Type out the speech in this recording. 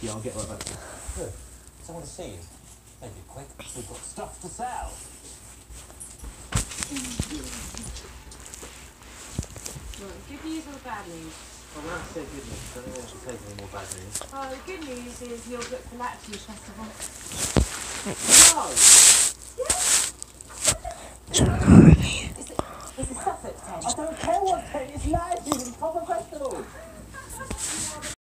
Yeah, I'll get right back. Good. Someone to see you. Make it quick. We've got stuff to sell. Right, good news or bad news? Well, when I say good news, I don't want to take any more bad news. Oh, the good news is you'll get for that Latitude Festival. no! Yes! is it, is it Sussex, Ted? I don't care what, Ted. It's Latitude. It's proper festival.